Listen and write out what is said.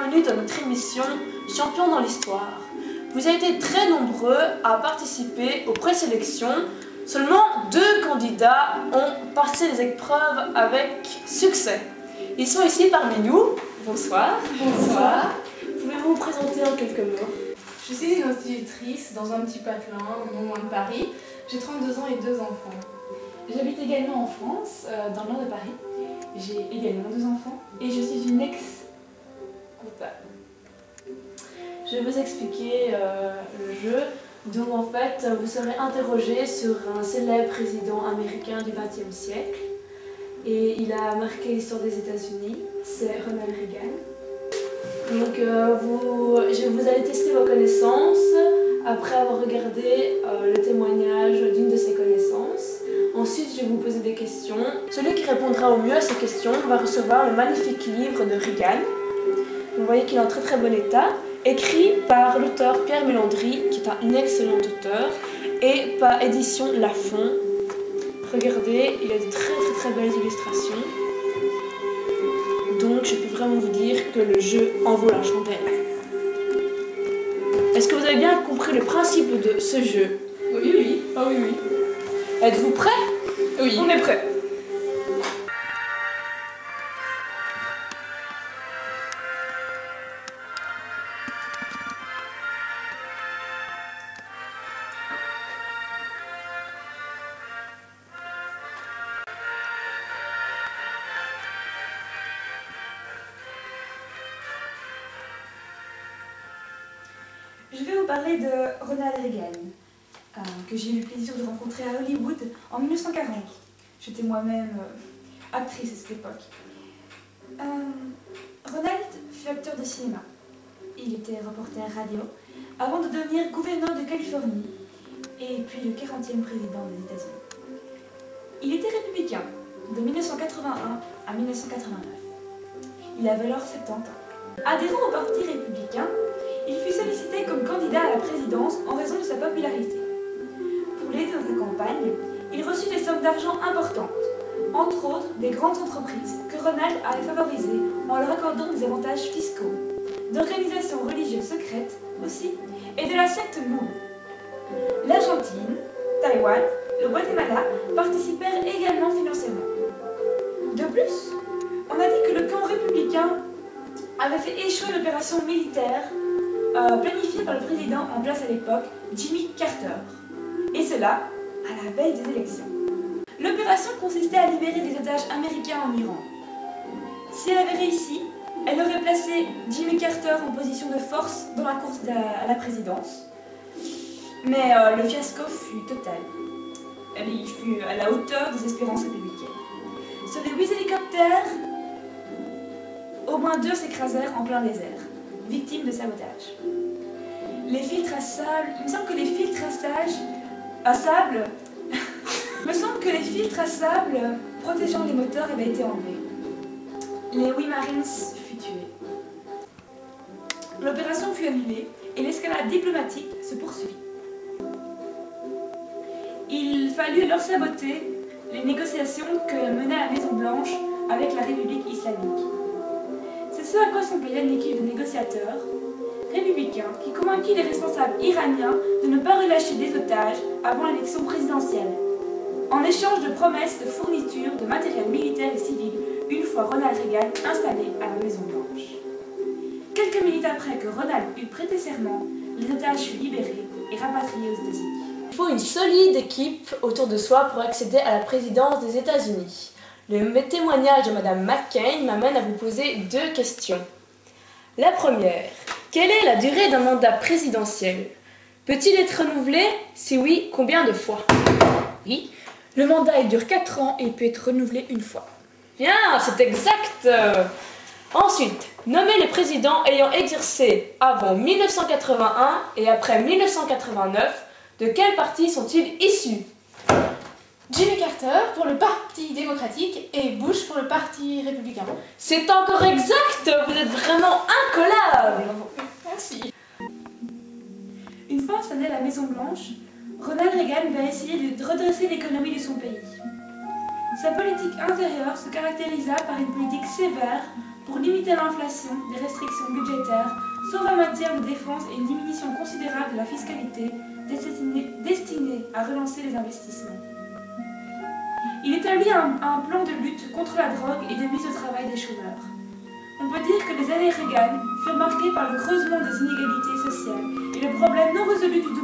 Bienvenue dans notre émission Champion dans l'histoire. Vous avez été très nombreux à participer aux présélections. Seulement deux candidats ont passé les épreuves avec succès. Ils sont ici parmi nous. Bonsoir. Bonsoir. Pouvez-vous vous présenter en quelques mots? Je suis une institutrice dans un petit patelin non loin de Paris. J'ai 32 ans et deux enfants. J'habite également en France, euh, dans le nord de Paris. J'ai également deux enfants et je suis une Je vais vous expliquer euh, le jeu. Donc en fait, vous serez interrogé sur un célèbre président américain du XXe siècle. Et il a marqué l'histoire des États-Unis. C'est Ronald Reagan. Donc euh, vous, je, vous allez tester vos connaissances après avoir regardé euh, le témoignage d'une de ses connaissances. Ensuite, je vais vous poser des questions. Celui qui répondra au mieux à ces questions va recevoir le magnifique livre de Reagan. Vous voyez qu'il est en très très bon état écrit par l'auteur Pierre Mélandry, qui est un excellent auteur, et par édition Lafon. Regardez, il a de très très très belles illustrations. Donc je peux vraiment vous dire que le jeu en vaut la chandelle. Est-ce que vous avez bien compris le principe de ce jeu? Oui, oui. Ah oui, oui. Êtes-vous prêts Oui. On est prêts. Je vais vous parler de Ronald Reagan, euh, que j'ai eu le plaisir de rencontrer à Hollywood en 1940. J'étais moi-même euh, actrice à cette époque. Euh, Ronald fut acteur de cinéma. Il était reporter radio avant de devenir gouverneur de Californie et puis le 40e président des États-Unis. Il était républicain de 1981 à 1989. Il avait alors 70 ans. Adhérent au Parti républicain, en raison de sa popularité. Pour l'aider dans sa campagne, il reçut des sommes d'argent importantes, entre autres des grandes entreprises que Ronald avait favorisées en leur accordant des avantages fiscaux, d'organisations religieuses secrètes aussi, et de la secte Moule. L'Argentine, Taïwan, le Guatemala participèrent également financièrement. De plus, on a dit que le camp républicain avait fait échouer l'opération militaire euh, planifiée par le président en place à l'époque, Jimmy Carter. Et cela à la veille des élections. L'opération consistait à libérer des otages américains en Iran. Si elle avait réussi, elle aurait placé Jimmy Carter en position de force dans la course à la présidence. Mais euh, le fiasco fut total. Elle fut à la hauteur des espérances républicaines. Sur les huit hélicoptères, au moins deux s'écrasèrent en plein désert, victimes de sabotage. Les filtres à sable, il me semble que les filtres à sable, à sable, me semble que les filtres à sable protégeant les moteurs avaient été enlevés. Les huit Marines furent tués. L'opération fut annulée et l'escalade diplomatique se poursuivit. Il fallut alors saboter les négociations que menait la Maison Blanche avec la République islamique. Ce à quoi s'employa une équipe de négociateurs républicains qui convainquit les responsables iraniens de ne pas relâcher des otages avant l'élection présidentielle, en échange de promesses de fourniture de matériel militaire et civil une fois Ronald Reagan installé à la Maison Blanche. Quelques minutes après que Ronald eut prêté serment, les otages furent libérés et rapatriés aux États-Unis. Il faut une solide équipe autour de soi pour accéder à la présidence des États-Unis. Le témoignage de Madame McCain m'amène à vous poser deux questions. La première, quelle est la durée d'un mandat présidentiel? Peut-il être renouvelé? Si oui, combien de fois? Oui, le mandat il dure 4 ans et il peut être renouvelé une fois. Bien, c'est exact Ensuite, nommez les présidents ayant exercé avant 1981 et après 1989. De quel parti sont-ils issus? Jimmy Carter pour le Parti démocratique et Bush pour le Parti républicain. C'est encore exact Vous êtes vraiment incollable Merci. Une fois installé à la Maison Blanche, Ronald Reagan va essayer de redresser l'économie de son pays. Sa politique intérieure se caractérisa par une politique sévère pour limiter l'inflation, des restrictions budgétaires, sauf en matière de défense et une diminution considérable de la fiscalité destinée, destinée à relancer les investissements. Il établit un, plan de lutte contre la drogue et de mise au travail des chômeurs. On peut dire que les années Reagan furent marquées par le creusement des inégalités sociales et le problème non résolu du